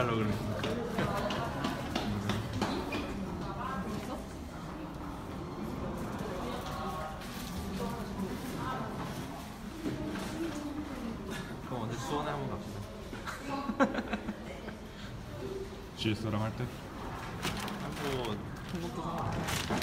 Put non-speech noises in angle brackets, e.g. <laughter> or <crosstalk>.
하려고 그러니까. 그럼 언제 수원에 한번 갑시다. <laughs> GS랑 할 때? 한번 통곡도 상관. 마무